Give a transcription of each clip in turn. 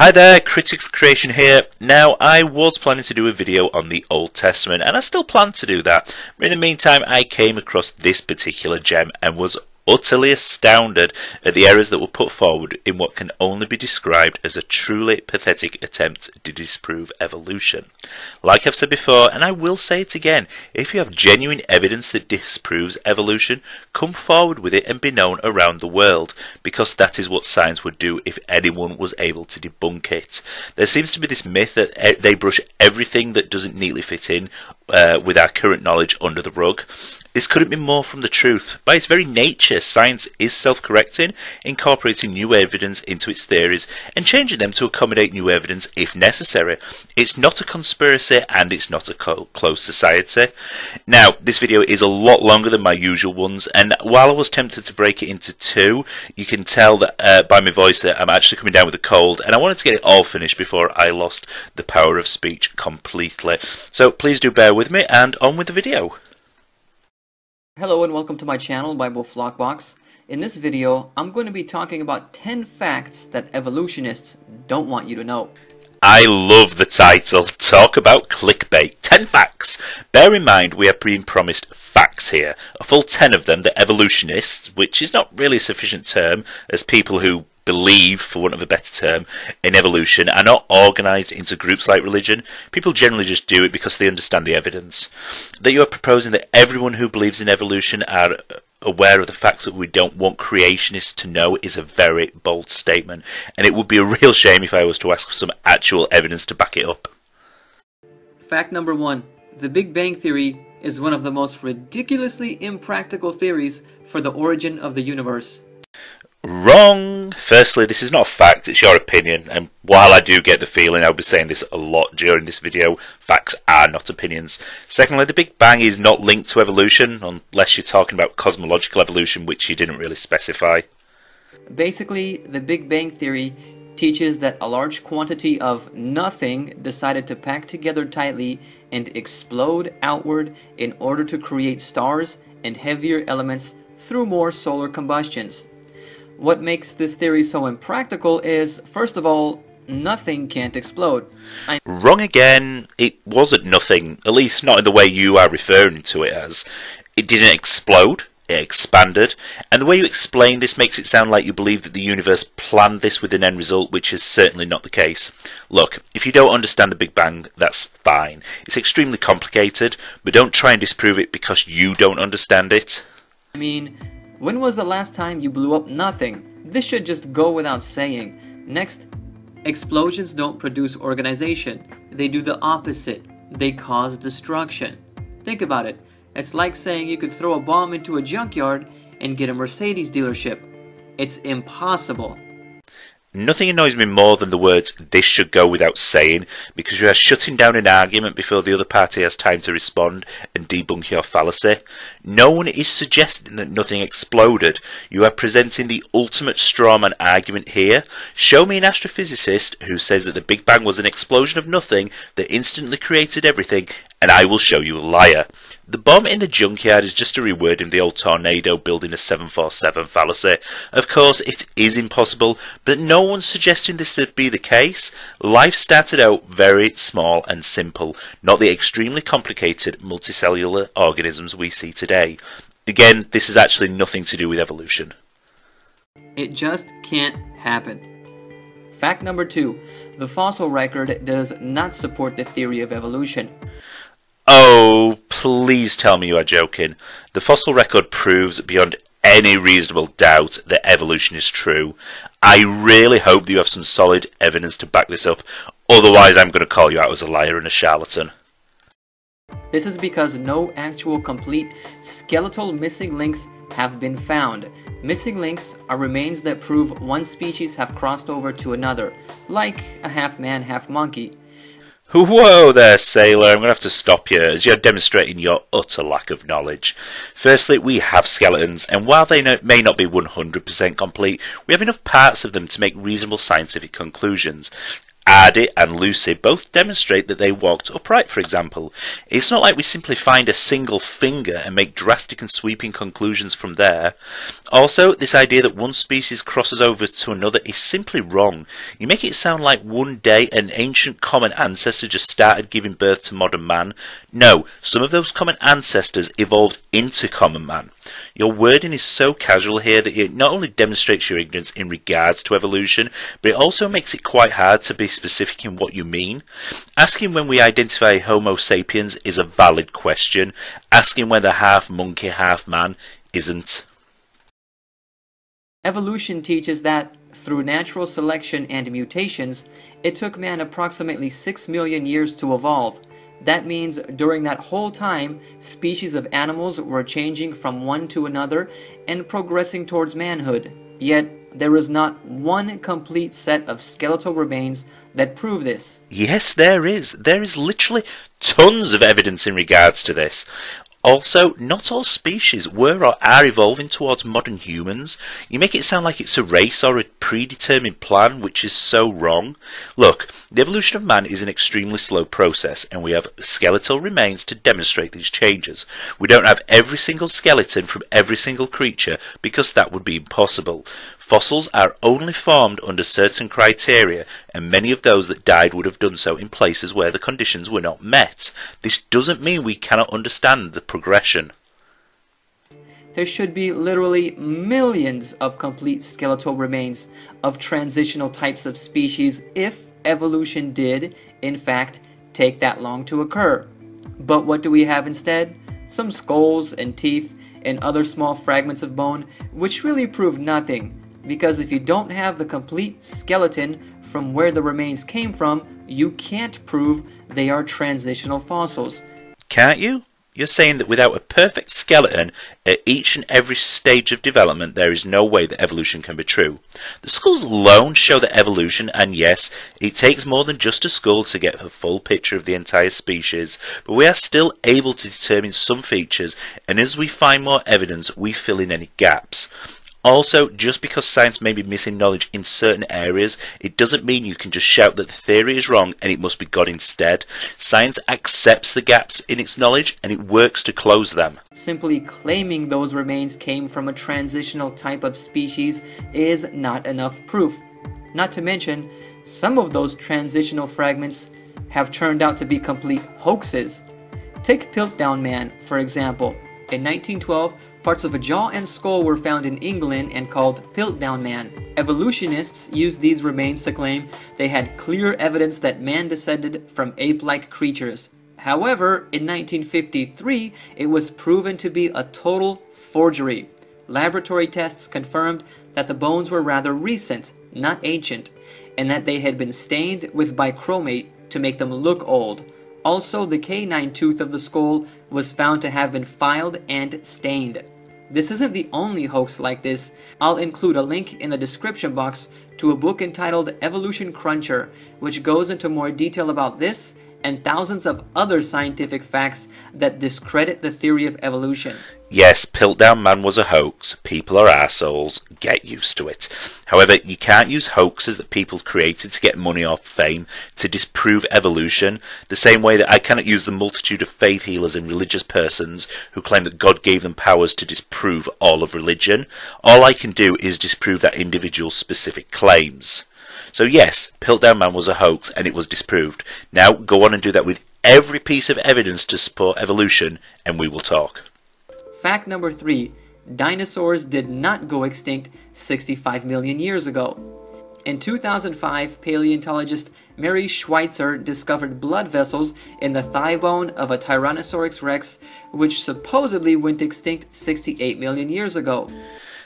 Hi there, Critic for Creation here. Now, I was planning to do a video on the Old Testament, and I still plan to do that. But in the meantime, I came across this particular gem and was utterly astounded at the errors that were put forward in what can only be described as a truly pathetic attempt to disprove evolution. Like I've said before, and I will say it again, if you have genuine evidence that disproves evolution, come forward with it and be known around the world, because that is what science would do if anyone was able to debunk it. There seems to be this myth that they brush everything that doesn't neatly fit in uh, with our current knowledge under the rug. This couldn't be more from the truth. By its very nature, science is self-correcting, incorporating new evidence into its theories and changing them to accommodate new evidence if necessary. It's not a conspiracy and it's not a closed society. Now, this video is a lot longer than my usual ones, and while I was tempted to break it into two, you can tell that uh, by my voice that I'm actually coming down with a cold, and I wanted to get it all finished before I lost the power of speech completely. So please do bear with me, and on with the video. Hello and welcome to my channel, Bible Flockbox. In this video, I'm going to be talking about 10 facts that evolutionists don't want you to know. I love the title. Talk about clickbait. 10 facts. Bear in mind we are being promised facts here. A full 10 of them that evolutionists, which is not really a sufficient term, as people who believe, for want of a better term, in evolution are not organised into groups like religion. People generally just do it because they understand the evidence. That you are proposing that everyone who believes in evolution are aware of the facts that we don't want creationists to know is a very bold statement, and it would be a real shame if I was to ask for some actual evidence to back it up. Fact number one The Big Bang Theory is one of the most ridiculously impractical theories for the origin of the universe. Wrong! Firstly, this is not a fact, it's your opinion, and while I do get the feeling I'll be saying this a lot during this video, facts are not opinions. Secondly, the Big Bang is not linked to evolution, unless you're talking about cosmological evolution, which you didn't really specify. Basically, the Big Bang Theory teaches that a large quantity of nothing decided to pack together tightly and explode outward in order to create stars and heavier elements through more solar combustions. What makes this theory so impractical is, first of all, nothing can't explode. I'm Wrong again. It wasn't nothing, at least not in the way you are referring to it as. It didn't explode, it expanded, and the way you explain this makes it sound like you believe that the universe planned this with an end result, which is certainly not the case. Look, if you don't understand the Big Bang, that's fine. It's extremely complicated, but don't try and disprove it because you don't understand it. I mean, when was the last time you blew up nothing? This should just go without saying. Next, explosions don't produce organization. They do the opposite. They cause destruction. Think about it. It's like saying you could throw a bomb into a junkyard and get a Mercedes dealership. It's impossible. Nothing annoys me more than the words, this should go without saying, because you are shutting down an argument before the other party has time to respond and debunk your fallacy. No one is suggesting that nothing exploded. You are presenting the ultimate strawman argument here. Show me an astrophysicist who says that the Big Bang was an explosion of nothing that instantly created everything, and I will show you a liar. The bomb in the junkyard is just a rewording of the old tornado building a 747 fallacy. Of course, it is impossible, but no one's suggesting this to be the case. Life started out very small and simple, not the extremely complicated multicellular organisms we see today. Again, this is actually nothing to do with evolution. It just can't happen. Fact number two the fossil record does not support the theory of evolution. Oh, please tell me you are joking. The fossil record proves beyond any reasonable doubt that evolution is true. I really hope that you have some solid evidence to back this up. Otherwise, I'm going to call you out as a liar and a charlatan. This is because no actual complete skeletal missing links have been found. Missing links are remains that prove one species have crossed over to another, like a half man, half monkey. Whoa there, sailor. I'm going to have to stop you as you're demonstrating your utter lack of knowledge. Firstly, we have skeletons, and while they may not be 100% complete, we have enough parts of them to make reasonable scientific conclusions. Ardi and Lucy both demonstrate that they walked upright, for example. It's not like we simply find a single finger and make drastic and sweeping conclusions from there. Also, this idea that one species crosses over to another is simply wrong. You make it sound like one day an ancient common ancestor just started giving birth to modern man. No, some of those common ancestors evolved into common man. Your wording is so casual here that it not only demonstrates your ignorance in regards to evolution, but it also makes it quite hard to be specific in what you mean. Asking when we identify Homo sapiens is a valid question. Asking whether half monkey, half man isn't. Evolution teaches that, through natural selection and mutations, it took man approximately 6 million years to evolve. That means during that whole time, species of animals were changing from one to another and progressing towards manhood. Yet, there is not one complete set of skeletal remains that prove this. Yes, there is. There is literally tons of evidence in regards to this. Also, not all species were or are evolving towards modern humans. You make it sound like it's a race or a predetermined plan, which is so wrong. Look, the evolution of man is an extremely slow process, and we have skeletal remains to demonstrate these changes. We don't have every single skeleton from every single creature because that would be impossible. Fossils are only formed under certain criteria, and many of those that died would have done so in places where the conditions were not met. This doesn't mean we cannot understand the progression. There should be literally millions of complete skeletal remains of transitional types of species if evolution did, in fact, take that long to occur. But what do we have instead? Some skulls and teeth and other small fragments of bone, which really prove nothing because if you don't have the complete skeleton from where the remains came from, you can't prove they are transitional fossils. Can't you? You're saying that without a perfect skeleton at each and every stage of development, there is no way that evolution can be true. The skulls alone show that evolution, and yes, it takes more than just a skull to get a full picture of the entire species, but we are still able to determine some features, and as we find more evidence, we fill in any gaps. Also, just because science may be missing knowledge in certain areas, it doesn't mean you can just shout that the theory is wrong and it must be God instead. Science accepts the gaps in its knowledge and it works to close them. Simply claiming those remains came from a transitional type of species is not enough proof. Not to mention, some of those transitional fragments have turned out to be complete hoaxes. Take Piltdown Man, for example. In 1912, parts of a jaw and skull were found in England and called Piltdown Man. Evolutionists used these remains to claim they had clear evidence that man descended from ape-like creatures. However, in 1953, it was proven to be a total forgery. Laboratory tests confirmed that the bones were rather recent, not ancient, and that they had been stained with bichromate to make them look old. Also, the canine tooth of the skull was found to have been filed and stained. This isn't the only hoax like this. I'll include a link in the description box to a book entitled Evolution Cruncher, which goes into more detail about this and thousands of other scientific facts that discredit the theory of evolution. Yes, Piltdown Man was a hoax. People are assholes. Get used to it. However, you can't use hoaxes that people created to get money off fame to disprove evolution, the same way that I cannot use the multitude of faith healers and religious persons who claim that God gave them powers to disprove all of religion. All I can do is disprove that individual's specific claims. So yes, Piltdown Man was a hoax and it was disproved. Now go on and do that with every piece of evidence to support evolution and we will talk. Fact number three dinosaurs did not go extinct 65 million years ago. In 2005, paleontologist Mary Schweitzer discovered blood vessels in the thigh bone of a Tyrannosaurus rex, which supposedly went extinct 68 million years ago.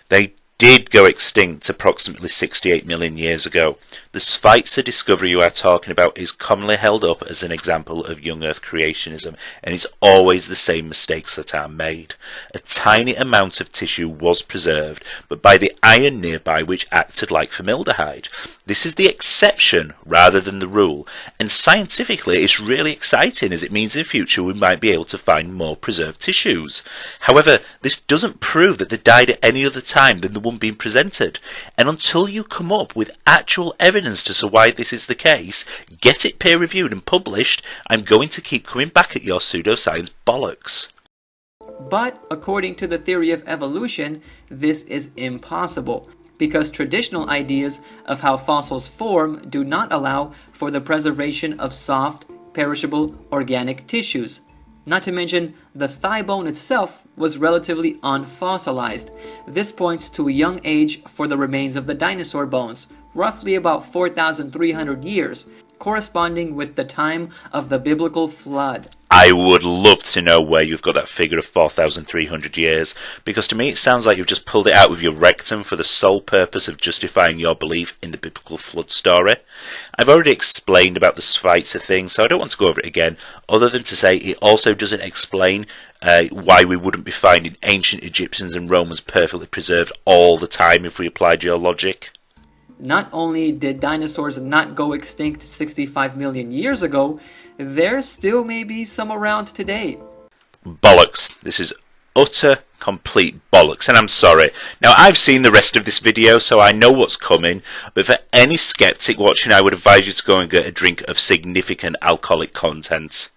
They did go extinct approximately 68 million years ago. The Schweitzer discovery you are talking about is commonly held up as an example of young Earth creationism, and it's always the same mistakes that are made. A tiny amount of tissue was preserved, but by the iron nearby which acted like formaldehyde. This is the exception rather than the rule, and scientifically it's really exciting as it means in the future we might be able to find more preserved tissues. However, this doesn't prove that they died at any other time than the one being presented. And until you come up with actual evidence as to why this is the case, get it peer reviewed and published, I'm going to keep coming back at your pseudoscience bollocks. But according to the theory of evolution, this is impossible because traditional ideas of how fossils form do not allow for the preservation of soft, perishable organic tissues. Not to mention, the thigh bone itself was relatively unfossilized. This points to a young age for the remains of the dinosaur bones, roughly about 4,300 years, corresponding with the time of the biblical flood. I would love to know where you've got that figure of 4,300 years, because to me it sounds like you've just pulled it out with your rectum for the sole purpose of justifying your belief in the biblical flood story. I've already explained about the Schweitzer thing, so I don't want to go over it again, other than to say it also doesn't explain uh, why we wouldn't be finding ancient Egyptians and Romans perfectly preserved all the time if we applied your logic. Not only did dinosaurs not go extinct 65 million years ago, there still may be some around today. Bollocks. This is utter, complete bollocks, and I'm sorry. Now, I've seen the rest of this video, so I know what's coming, but for any skeptic watching, I would advise you to go and get a drink of significant alcoholic content.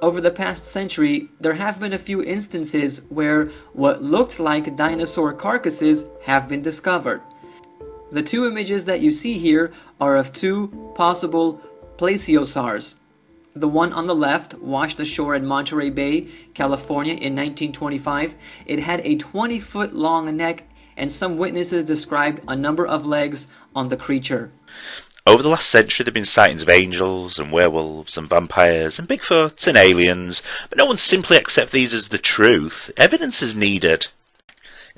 Over the past century, there have been a few instances where what looked like dinosaur carcasses have been discovered. The two images that you see here are of two possible plesiosaurs. The one on the left washed ashore at Monterey Bay, California in 1925. It had a 20 foot long neck, and some witnesses described a number of legs on the creature. Over the last century, there have been sightings of angels and werewolves and vampires and Bigfoot and aliens, but no one simply accepts these as the truth. Evidence is needed.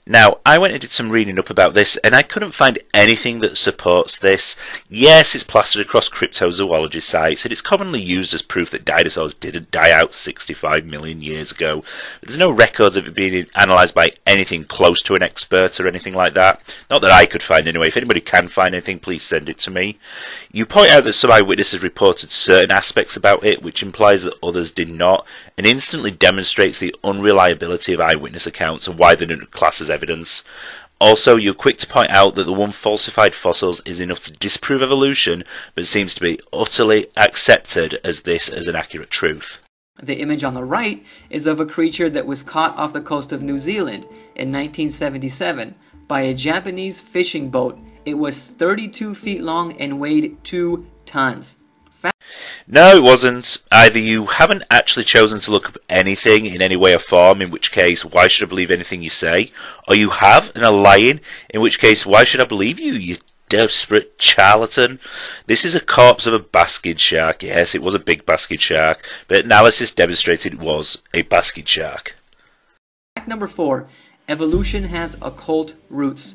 Now, I went and did some reading up about this, and I couldn't find anything that supports this. Yes, it's plastered across cryptozoology sites, and it's commonly used as proof that dinosaurs didn't die out 65 million years ago. But there's no records of it being analysed by anything close to an expert or anything like that. Not that I could find anyway. If anybody can find anything, please send it to me. You point out that some eyewitnesses reported certain aspects about it, which implies that others did not, and instantly demonstrates the unreliability of eyewitness accounts and why they're not classed as evidence. Also, you're quick to point out that the one falsified fossils is enough to disprove evolution, but seems to be utterly accepted as this as an accurate truth. The image on the right is of a creature that was caught off the coast of New Zealand in 1977 by a Japanese fishing boat. It was 32 feet long and weighed 2 tons. No, it wasn't. Either you haven't actually chosen to look up anything in any way or form, in which case, why should I believe anything you say? Or you have and are lying, in which case, why should I believe you, you desperate charlatan? This is a corpse of a basking shark. Yes, it was a big basking shark, but analysis demonstrated it was a basking shark. Fact number four evolution has occult roots.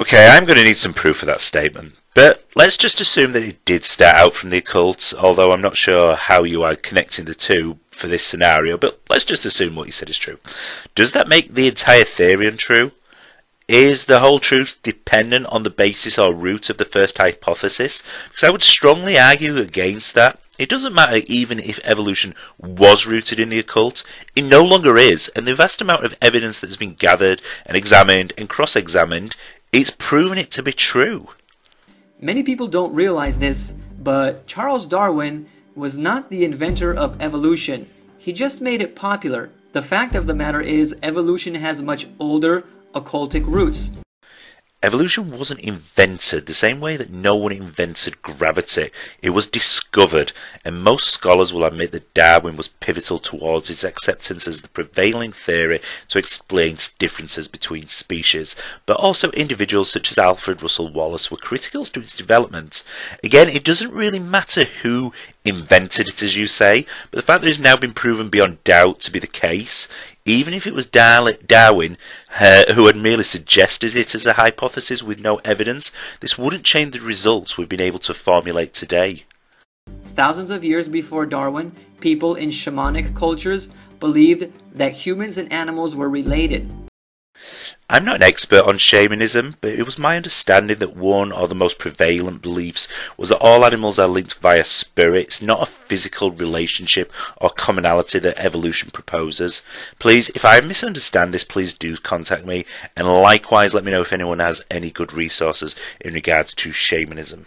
Okay, I'm going to need some proof of that statement. But let's just assume that it did start out from the occult, although I'm not sure how you are connecting the two for this scenario, but let's just assume what you said is true. Does that make the entire theory untrue? Is the whole truth dependent on the basis or root of the first hypothesis? Because I would strongly argue against that. It doesn't matter even if evolution was rooted in the occult, it no longer is, and the vast amount of evidence that has been gathered and examined and cross examined, it's proven it to be true. Many people don't realize this, but Charles Darwin was not the inventor of evolution. He just made it popular. The fact of the matter is, evolution has much older occultic roots. Evolution wasn't invented the same way that no one invented gravity. It was discovered, and most scholars will admit that Darwin was pivotal towards its acceptance as the prevailing theory to explain differences between species. But also individuals such as Alfred Russel Wallace were critical to its development. Again, it doesn't really matter who invented it, as you say, but the fact that it's now been proven beyond doubt to be the case, even if it was Darwin uh, who had merely suggested it as a hypothesis with no evidence, this wouldn't change the results we've been able to formulate today. Thousands of years before Darwin, people in shamanic cultures believed that humans and animals were related. I'm not an expert on shamanism, but it was my understanding that one or the most prevalent beliefs was that all animals are linked via spirits, not a physical relationship or commonality that evolution proposes. Please, if I misunderstand this, please do contact me, and likewise let me know if anyone has any good resources in regards to shamanism.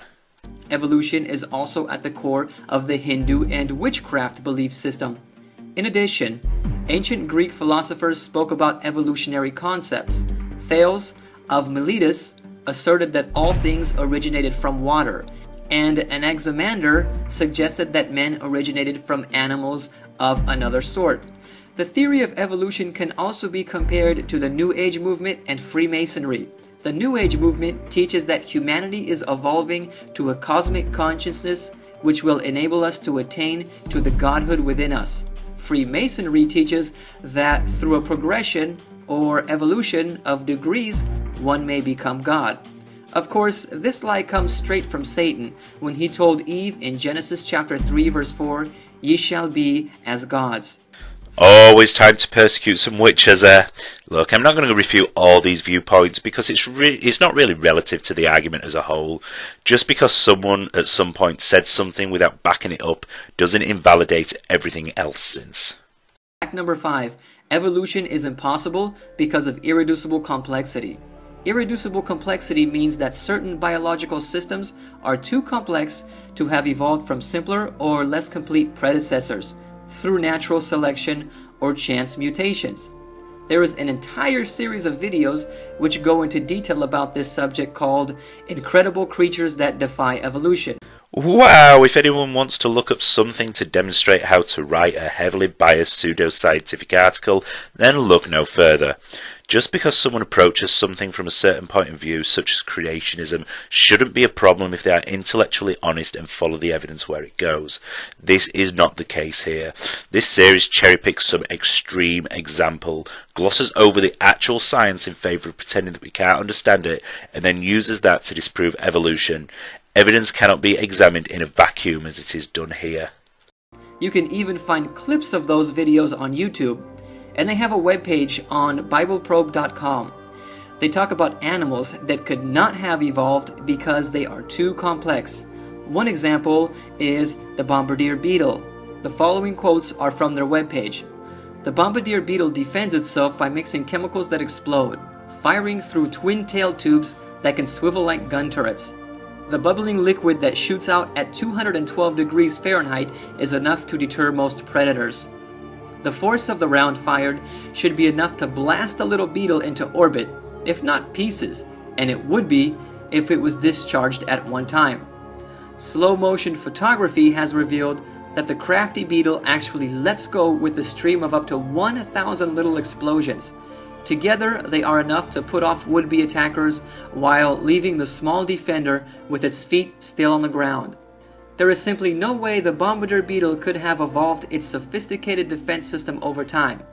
Evolution is also at the core of the Hindu and witchcraft belief system. In addition, Ancient Greek philosophers spoke about evolutionary concepts. Thales of Miletus asserted that all things originated from water, and Anaximander suggested that men originated from animals of another sort. The theory of evolution can also be compared to the New Age movement and Freemasonry. The New Age movement teaches that humanity is evolving to a cosmic consciousness which will enable us to attain to the godhood within us. Freemasonry teaches that through a progression or evolution of degrees, one may become God. Of course, this lie comes straight from Satan when he told Eve in Genesis chapter 3 verse 4, "Ye shall be as gods." Always time to persecute some witches. Uh, look, I'm not going to refute all these viewpoints because it's re- it's not really relative to the argument as a whole. Just because someone at some point said something without backing it up doesn't invalidate everything else since. Fact number five: Evolution is impossible because of irreducible complexity. Irreducible complexity means that certain biological systems are too complex to have evolved from simpler or less complete predecessors through natural selection or chance mutations. There is an entire series of videos which go into detail about this subject called Incredible Creatures That Defy Evolution. Wow, if anyone wants to look up something to demonstrate how to write a heavily biased pseudo-scientific article, then look no further. Just because someone approaches something from a certain point of view, such as creationism, shouldn't be a problem if they are intellectually honest and follow the evidence where it goes. This is not the case here. This series cherry picks some extreme example, glosses over the actual science in favour of pretending that we can't understand it, and then uses that to disprove evolution. Evidence cannot be examined in a vacuum as it is done here. You can even find clips of those videos on YouTube and they have a webpage on BibleProbe.com. They talk about animals that could not have evolved because they are too complex. One example is the bombardier beetle. The following quotes are from their webpage. The bombardier beetle defends itself by mixing chemicals that explode, firing through twin tail tubes that can swivel like gun turrets. The bubbling liquid that shoots out at 212 degrees Fahrenheit is enough to deter most predators. The force of the round fired should be enough to blast the little beetle into orbit, if not pieces, and it would be if it was discharged at one time. Slow motion photography has revealed that the crafty beetle actually lets go with a stream of up to 1,000 little explosions. Together, they are enough to put off would be attackers while leaving the small defender with its feet still on the ground. There is simply no way the Bombardier Beetle could have evolved its sophisticated defense system over time,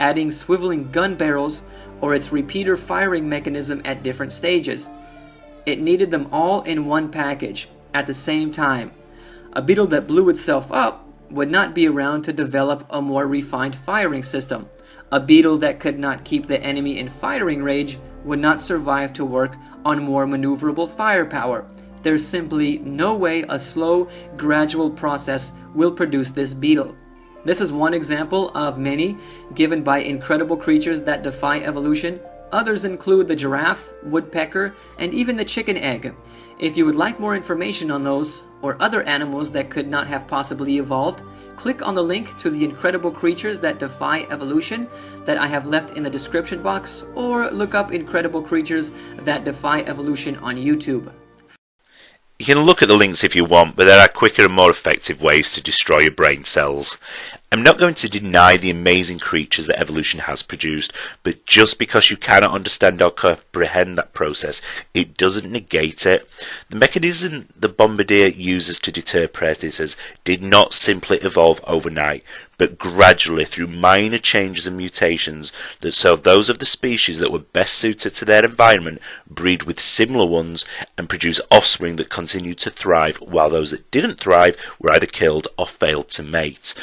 adding swiveling gun barrels or its repeater firing mechanism at different stages. It needed them all in one package, at the same time. A beetle that blew itself up would not be around to develop a more refined firing system. A beetle that could not keep the enemy in firing range would not survive to work on more maneuverable firepower there's simply no way a slow, gradual process will produce this beetle. This is one example of many given by incredible creatures that defy evolution. Others include the giraffe, woodpecker, and even the chicken egg. If you would like more information on those or other animals that could not have possibly evolved, click on the link to the incredible creatures that defy evolution that I have left in the description box or look up incredible creatures that defy evolution on YouTube. You can look at the links if you want, but there are quicker and more effective ways to destroy your brain cells. I'm not going to deny the amazing creatures that evolution has produced, but just because you cannot understand or comprehend that process, it doesn't negate it. The mechanism the bombardier uses to deter predators did not simply evolve overnight, but gradually through minor changes and mutations that saw those of the species that were best suited to their environment breed with similar ones and produce offspring that continued to thrive while those that didn't thrive were either killed or failed to mate.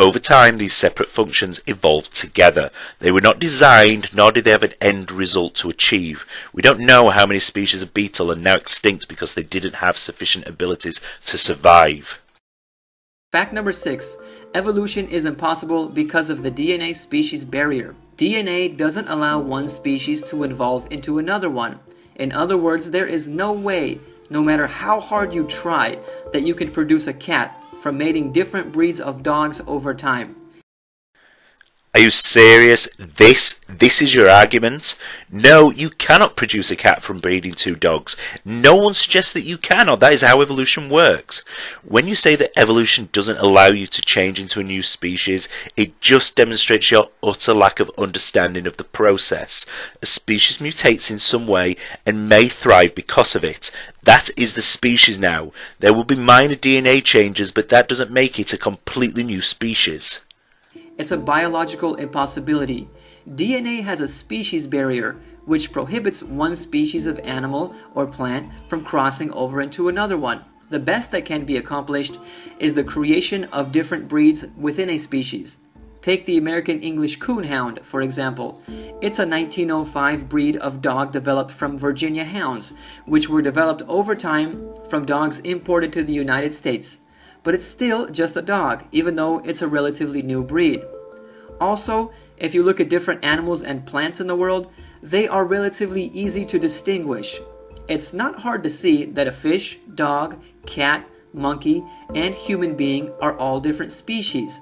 Over time, these separate functions evolved together. They were not designed, nor did they have an end result to achieve. We don't know how many species of beetle are now extinct because they didn't have sufficient abilities to survive. Fact number six evolution is impossible because of the DNA species barrier. DNA doesn't allow one species to evolve into another one. In other words, there is no way, no matter how hard you try, that you can produce a cat from mating different breeds of dogs over time. Are you serious? This this is your argument? No, you cannot produce a cat from breeding two dogs. No one suggests that you cannot. That is how evolution works. When you say that evolution doesn't allow you to change into a new species, it just demonstrates your utter lack of understanding of the process. A species mutates in some way and may thrive because of it. That is the species now. There will be minor DNA changes, but that doesn't make it a completely new species. It's a biological impossibility. DNA has a species barrier, which prohibits one species of animal or plant from crossing over into another one. The best that can be accomplished is the creation of different breeds within a species. Take the American English Coonhound, for example. It's a 1905 breed of dog developed from Virginia Hounds, which were developed over time from dogs imported to the United States but it's still just a dog, even though it's a relatively new breed. Also, if you look at different animals and plants in the world, they are relatively easy to distinguish. It's not hard to see that a fish, dog, cat, monkey, and human being are all different species.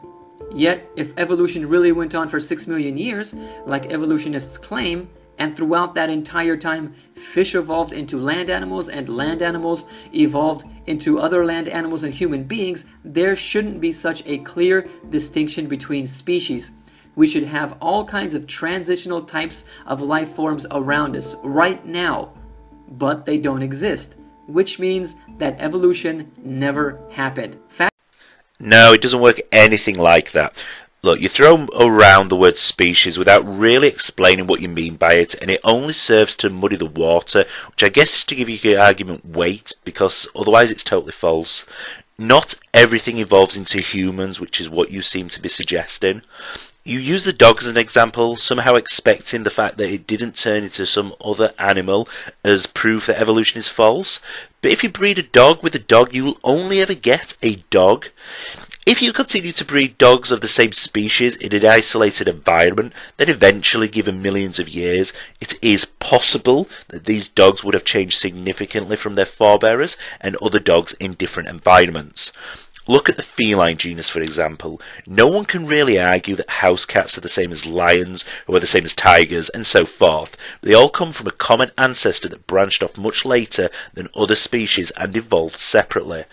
Yet, if evolution really went on for 6 million years, like evolutionists claim, and throughout that entire time, fish evolved into land animals and land animals evolved into other land animals and human beings. There shouldn't be such a clear distinction between species. We should have all kinds of transitional types of life forms around us right now, but they don't exist, which means that evolution never happened. Fact no, it doesn't work anything like that. Look, you throw around the word species without really explaining what you mean by it, and it only serves to muddy the water, which I guess is to give your argument weight, because otherwise it's totally false. Not everything evolves into humans, which is what you seem to be suggesting. You use the dog as an example, somehow expecting the fact that it didn't turn into some other animal as proof that evolution is false. But if you breed a dog with a dog, you'll only ever get a dog. If you continue to breed dogs of the same species in an isolated environment, then eventually, given millions of years, it is possible that these dogs would have changed significantly from their forebearers and other dogs in different environments. Look at the feline genus, for example. No one can really argue that house cats are the same as lions, or are the same as tigers, and so forth. They all come from a common ancestor that branched off much later than other species and evolved separately.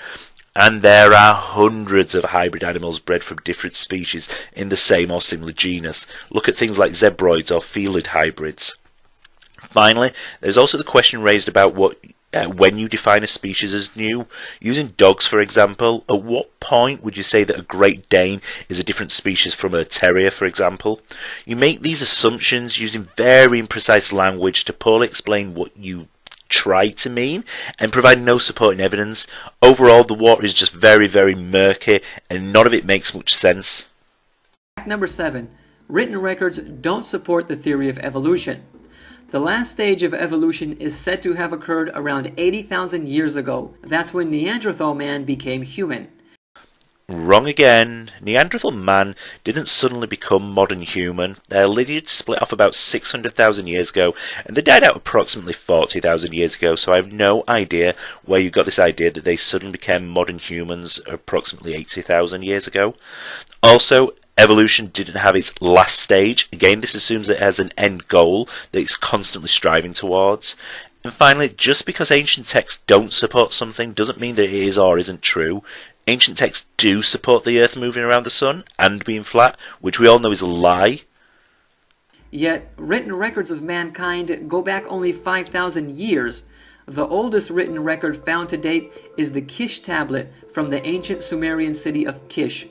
And there are hundreds of hybrid animals bred from different species in the same or similar genus. Look at things like zebroids or felid hybrids. Finally, there's also the question raised about what uh, when you define a species as new. Using dogs, for example, at what point would you say that a Great Dane is a different species from a terrier, for example? You make these assumptions using very imprecise language to poorly explain what you try to mean and provide no supporting evidence. Overall, the water is just very, very murky and none of it makes much sense. Fact number seven written records don't support the theory of evolution. The last stage of evolution is said to have occurred around 80,000 years ago. That's when Neanderthal man became human. Wrong again. Neanderthal man didn't suddenly become modern human. Their lineage split off about 600,000 years ago, and they died out approximately 40,000 years ago, so I have no idea where you got this idea that they suddenly became modern humans approximately 80,000 years ago. Also, evolution didn't have its last stage. Again, this assumes it has an end goal that it's constantly striving towards. And finally, just because ancient texts don't support something doesn't mean that it is or isn't true. Ancient texts do support the Earth moving around the Sun and being flat, which we all know is a lie. Yet, written records of mankind go back only 5,000 years. The oldest written record found to date is the Kish tablet from the ancient Sumerian city of Kish.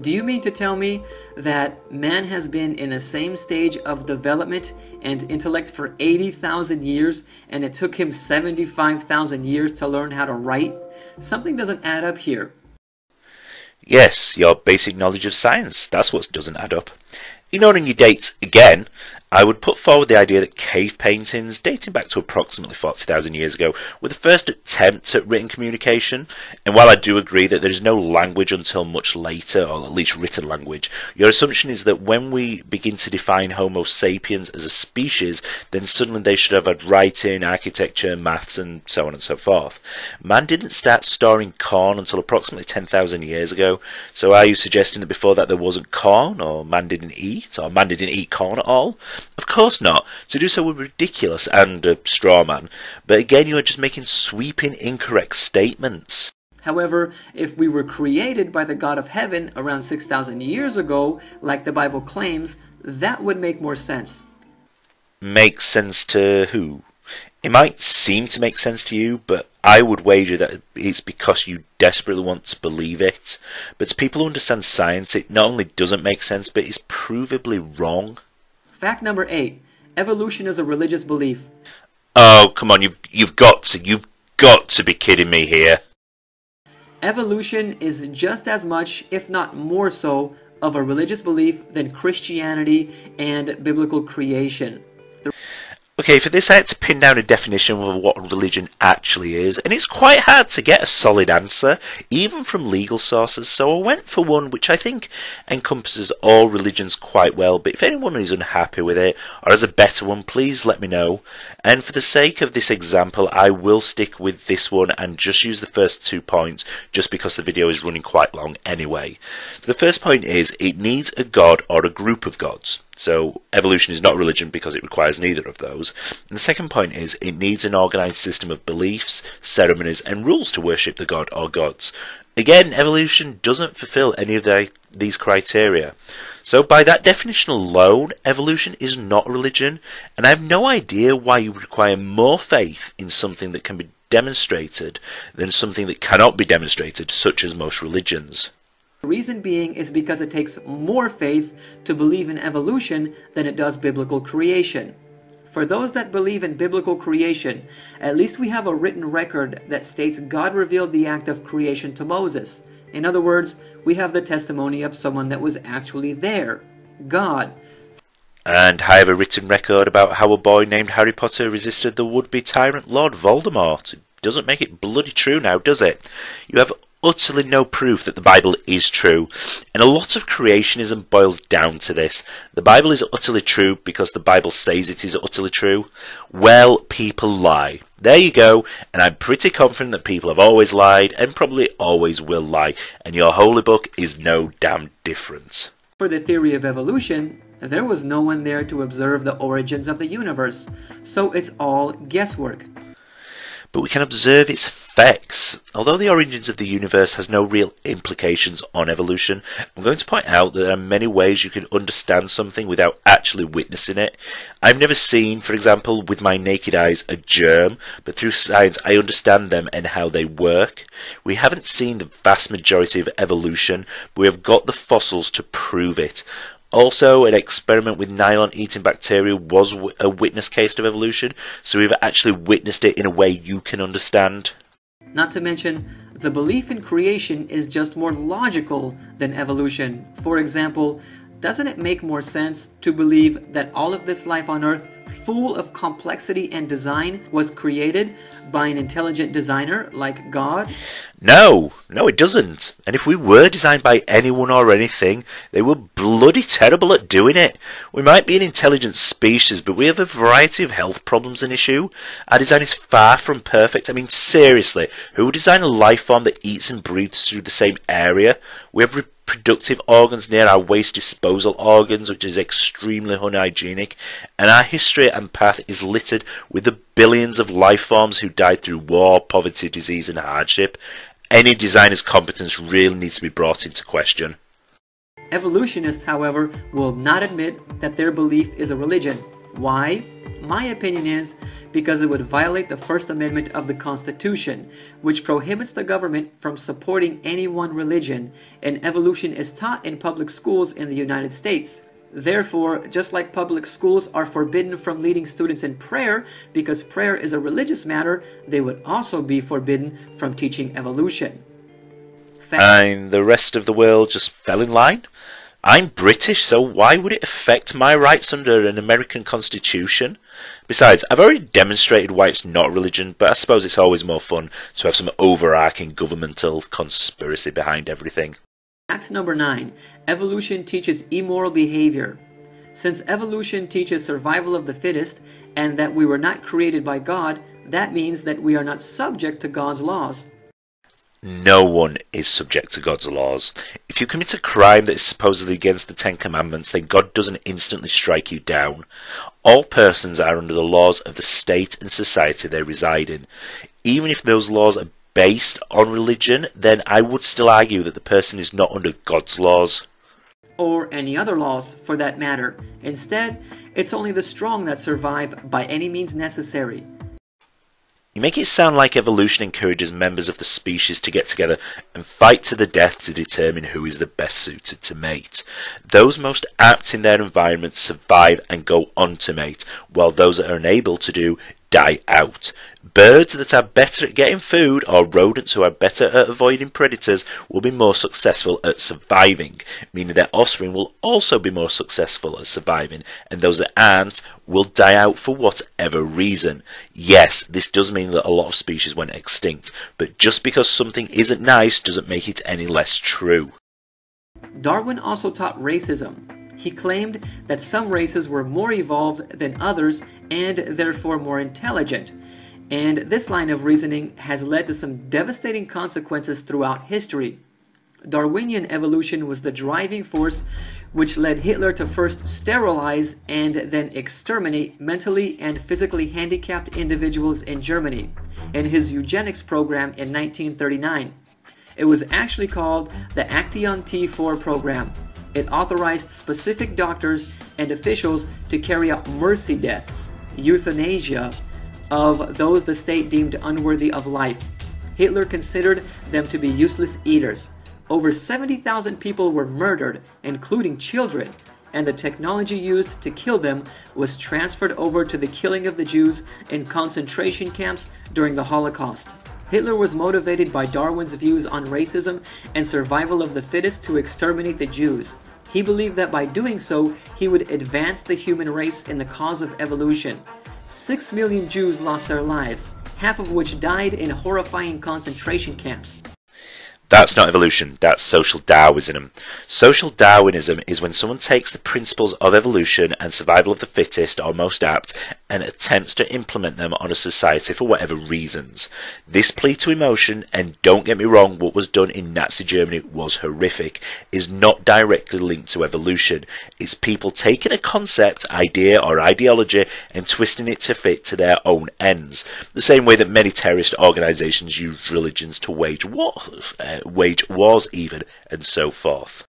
Do you mean to tell me that man has been in the same stage of development and intellect for 80,000 years and it took him 75,000 years to learn how to write? Something doesn't add up here. Yes, your basic knowledge of science. That's what doesn't add up. Ignoring your dates again, I would put forward the idea that cave paintings, dating back to approximately 40,000 years ago, were the first attempt at written communication. And while I do agree that there is no language until much later, or at least written language, your assumption is that when we begin to define Homo sapiens as a species, then suddenly they should have had writing, architecture, maths, and so on and so forth. Man didn't start storing corn until approximately 10,000 years ago, so are you suggesting that before that there wasn't corn, or man didn't eat, or man didn't eat corn at all? Of course not. To do so would be ridiculous and a straw man. But again, you are just making sweeping incorrect statements. However, if we were created by the God of heaven around 6,000 years ago, like the Bible claims, that would make more sense. Makes sense to who? It might seem to make sense to you, but I would wager that it's because you desperately want to believe it. But to people who understand science, it not only doesn't make sense, but is provably wrong. Fact number eight evolution is a religious belief. Oh, come on, you've, you've got to, you've got to be kidding me here. Evolution is just as much, if not more so, of a religious belief than Christianity and biblical creation. Okay, for this I had to pin down a definition of what religion actually is, and it's quite hard to get a solid answer, even from legal sources, so I went for one which I think encompasses all religions quite well, but if anyone is unhappy with it, or has a better one, please let me know. And for the sake of this example, I will stick with this one and just use the first two points, just because the video is running quite long anyway. The first point is, it needs a god or a group of gods. So evolution is not religion because it requires neither of those. And the second point is it needs an organized system of beliefs, ceremonies, and rules to worship the god or gods. Again, evolution doesn't fulfill any of the, these criteria. So by that definition alone, evolution is not religion, and I have no idea why you require more faith in something that can be demonstrated than something that cannot be demonstrated, such as most religions. The reason being is because it takes more faith to believe in evolution than it does biblical creation. For those that believe in biblical creation, at least we have a written record that states God revealed the act of creation to Moses. In other words, we have the testimony of someone that was actually there God. And I have a written record about how a boy named Harry Potter resisted the would be tyrant Lord Voldemort. Doesn't make it bloody true now, does it? You have utterly no proof that the Bible is true, and a lot of creationism boils down to this. The Bible is utterly true because the Bible says it is utterly true. Well, people lie. There you go, and I'm pretty confident that people have always lied and probably always will lie, and your holy book is no damn different. For the theory of evolution, there was no one there to observe the origins of the universe, so it's all guesswork but we can observe its effects. Although the origins of the universe has no real implications on evolution, I'm going to point out that there are many ways you can understand something without actually witnessing it. I've never seen, for example, with my naked eyes, a germ, but through science I understand them and how they work. We haven't seen the vast majority of evolution, but we have got the fossils to prove it. Also, an experiment with nylon eating bacteria was a witness case of evolution, so we've actually witnessed it in a way you can understand. Not to mention, the belief in creation is just more logical than evolution. For example, doesn't it make more sense to believe that all of this life on Earth, full of complexity and design, was created by an intelligent designer like God? No, no, it doesn't. And if we were designed by anyone or anything, they were bloody terrible at doing it. We might be an intelligent species, but we have a variety of health problems and issue. Our design is far from perfect. I mean, seriously, who would design a life form that eats and breathes through the same area? We have productive organs near our waste disposal organs, which is extremely unhygienic, and our history and path is littered with the billions of life forms who died through war, poverty, disease, and hardship. Any designer's competence really needs to be brought into question. Evolutionists, however, will not admit that their belief is a religion. Why? My opinion is because it would violate the First Amendment of the Constitution, which prohibits the government from supporting any one religion, and evolution is taught in public schools in the United States. Therefore, just like public schools are forbidden from leading students in prayer because prayer is a religious matter, they would also be forbidden from teaching evolution. affect. And the rest of the world just fell in line? I'm British, so why would it affect my rights under an American constitution? Besides, I've already demonstrated why it's not religion, but I suppose it's always more fun to have some overarching governmental conspiracy behind everything. Fact number 9. Evolution teaches immoral behavior. Since evolution teaches survival of the fittest and that we were not created by God, that means that we are not subject to God's laws. No one is subject to God's laws. If you commit a crime that is supposedly against the Ten Commandments, then God doesn't instantly strike you down. All persons are under the laws of the state and society they reside in. Even if those laws are based on religion, then I would still argue that the person is not under God's laws. Or any other laws, for that matter. Instead, it's only the strong that survive by any means necessary. You make it sound like evolution encourages members of the species to get together and fight to the death to determine who is the best suited to mate. Those most apt in their environment survive and go on to mate, while those that are unable to do die out. Birds that are better at getting food or rodents who are better at avoiding predators will be more successful at surviving, meaning their offspring will also be more successful at surviving, and those that aren't will die out for whatever reason. Yes, this does mean that a lot of species went extinct, but just because something isn't nice doesn't make it any less true. Darwin also taught racism. He claimed that some races were more evolved than others and therefore more intelligent. And this line of reasoning has led to some devastating consequences throughout history. Darwinian evolution was the driving force which led Hitler to first sterilize and then exterminate mentally and physically handicapped individuals in Germany in his eugenics program in 1939. It was actually called the Action T4 program. It authorized specific doctors and officials to carry out mercy deaths, euthanasia, of those the state deemed unworthy of life. Hitler considered them to be useless eaters. Over 70,000 people were murdered, including children, and the technology used to kill them was transferred over to the killing of the Jews in concentration camps during the Holocaust. Hitler was motivated by Darwin's views on racism and survival of the fittest to exterminate the Jews. He believed that by doing so, he would advance the human race in the cause of evolution. Six million Jews lost their lives, half of which died in horrifying concentration camps. That's not evolution, that's social Darwinism. Social Darwinism is when someone takes the principles of evolution and survival of the fittest or most apt and attempts to implement them on a society for whatever reasons. This plea to emotion, and don't get me wrong, what was done in Nazi Germany was horrific, is not directly linked to evolution. It's people taking a concept, idea, or ideology and twisting it to fit to their own ends. The same way that many terrorist organizations use religions to wage war. Uh, wage wars even, and so forth.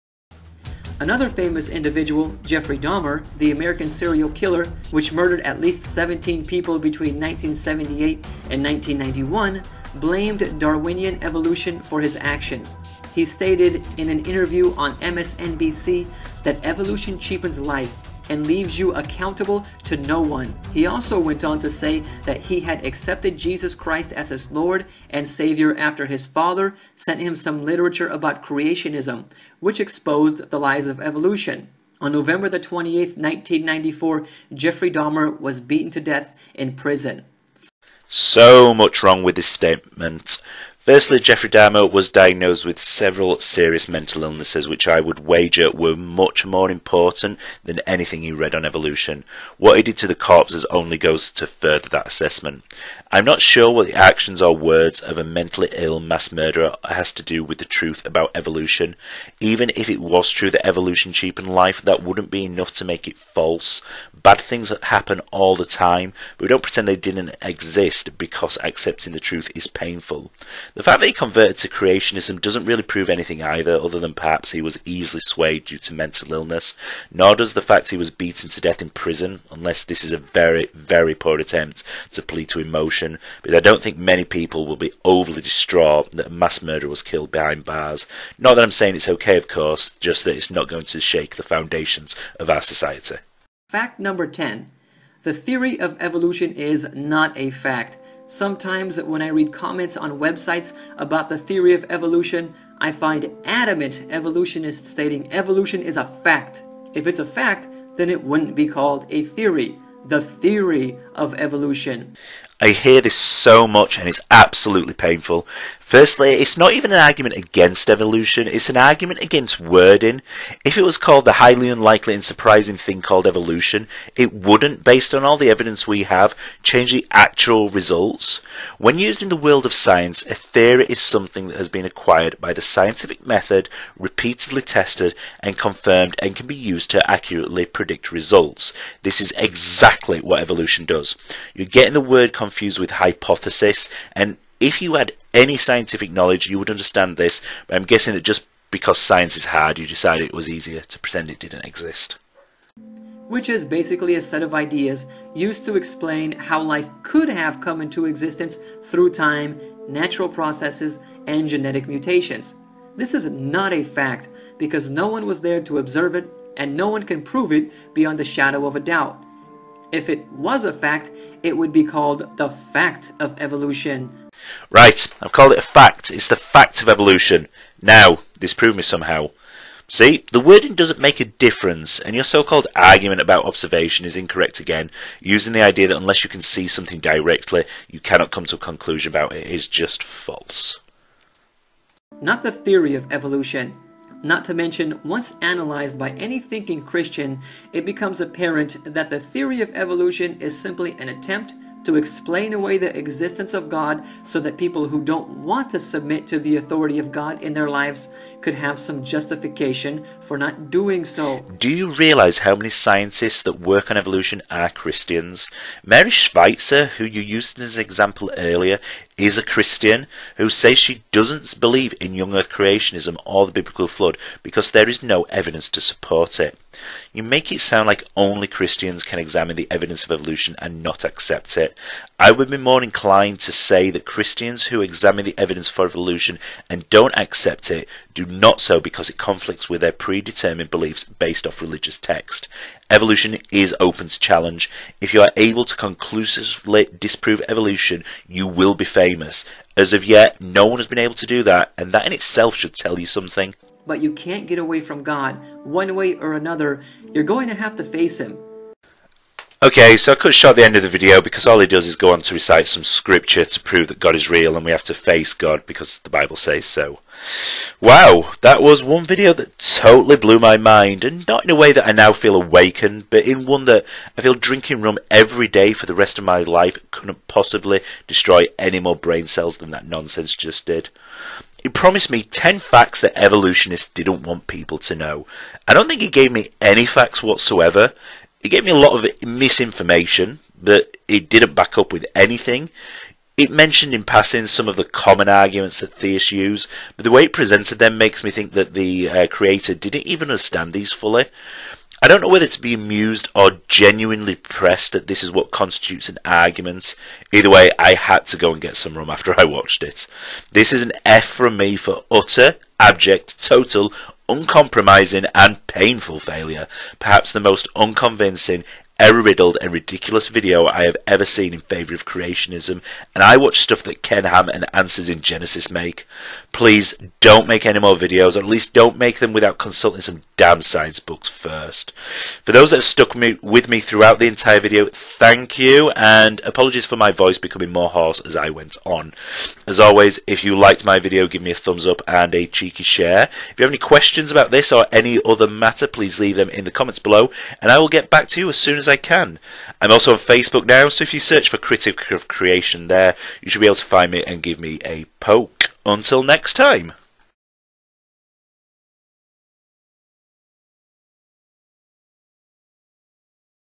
Another famous individual, Jeffrey Dahmer, the American serial killer, which murdered at least 17 people between 1978 and 1991, blamed Darwinian evolution for his actions. He stated in an interview on MSNBC that evolution cheapens life and leaves you accountable to no one. He also went on to say that he had accepted Jesus Christ as his Lord and Savior after his father sent him some literature about creationism, which exposed the lies of evolution. On November the 28th, 1994, Jeffrey Dahmer was beaten to death in prison. So much wrong with this statement. Firstly, Jeffrey Dahmer was diagnosed with several serious mental illnesses, which I would wager were much more important than anything you read on evolution. What he did to the corpses only goes to further that assessment. I'm not sure what the actions or words of a mentally ill mass murderer has to do with the truth about evolution. Even if it was true that evolution cheapened life, that wouldn't be enough to make it false. Bad things happen all the time, but we don't pretend they didn't exist because accepting the truth is painful. The fact that he converted to creationism doesn't really prove anything either, other than perhaps he was easily swayed due to mental illness, nor does the fact he was beaten to death in prison, unless this is a very, very poor attempt to plead to emotion, but I don't think many people will be overly distraught that a mass murderer was killed behind bars. Not that I'm saying it's okay, of course, just that it's not going to shake the foundations of our society. Fact number 10. The theory of evolution is not a fact. Sometimes when I read comments on websites about the theory of evolution, I find adamant evolutionists stating evolution is a fact. If it's a fact, then it wouldn't be called a theory. The theory of evolution. I hear this so much and it's absolutely painful. Firstly, it's not even an argument against evolution, it's an argument against wording. If it was called the highly unlikely and surprising thing called evolution, it wouldn't, based on all the evidence we have, change the actual results. When used in the world of science, a theory is something that has been acquired by the scientific method, repeatedly tested and confirmed, and can be used to accurately predict results. This is exactly what evolution does. You're getting the word confused with hypothesis, and if you had any scientific knowledge, you would understand this. But I'm guessing that just because science is hard, you decided it was easier to pretend it didn't exist. Which is basically a set of ideas used to explain how life could have come into existence through time, natural processes, and genetic mutations. This is not a fact because no one was there to observe it and no one can prove it beyond the shadow of a doubt. If it was a fact, it would be called the fact of evolution, Right, I've called it a fact. It's the fact of evolution. Now, disprove me somehow. See, the wording doesn't make a difference, and your so-called argument about observation is incorrect again, using the idea that unless you can see something directly, you cannot come to a conclusion about it is just false. Not the theory of evolution. Not to mention, once analyzed by any thinking Christian, it becomes apparent that the theory of evolution is simply an attempt to explain away the existence of God so that people who don't want to submit to the authority of God in their lives could have some justification for not doing so. Do you realize how many scientists that work on evolution are Christians? Mary Schweitzer, who you used as an example earlier, is a Christian who says she doesn't believe in young earth creationism or the biblical flood because there is no evidence to support it. You make it sound like only Christians can examine the evidence of evolution and not accept it. I would be more inclined to say that Christians who examine the evidence for evolution and don't accept it do not so because it conflicts with their predetermined beliefs based off religious text. Evolution is open to challenge. If you are able to conclusively disprove evolution, you will be famous. As of yet, no one has been able to do that, and that in itself should tell you something. But you can't get away from God. One way or another, you're going to have to face Him. Okay, so I cut short the end of the video because all he does is go on to recite some scripture to prove that God is real and we have to face God because the Bible says so. Wow, that was one video that totally blew my mind, and not in a way that I now feel awakened, but in one that I feel drinking rum every day for the rest of my life couldn't possibly destroy any more brain cells than that nonsense just did. He promised me 10 facts that evolutionists didn't want people to know. I don't think he gave me any facts whatsoever. He gave me a lot of misinformation, but he didn't back up with anything. It mentioned in passing some of the common arguments that theists use, but the way it presented them makes me think that the uh, creator didn't even understand these fully. I don't know whether to be amused or genuinely pressed that this is what constitutes an argument. Either way, I had to go and get some rum after I watched it. This is an F from me for utter, abject, total, uncompromising, and painful failure. Perhaps the most unconvincing, error riddled and ridiculous video I have ever seen in favour of creationism, and I watch stuff that Ken Ham and Answers in Genesis make. Please don't make any more videos, or at least don't make them without consulting some damn science books first. For those that have stuck me, with me throughout the entire video, thank you, and apologies for my voice becoming more hoarse as I went on. As always, if you liked my video, give me a thumbs up and a cheeky share. If you have any questions about this or any other matter, please leave them in the comments below, and I will get back to you as soon as I can. I'm also on Facebook now, so if you search for Critic of Creation there, you should be able to find me and give me a poke. Until next time.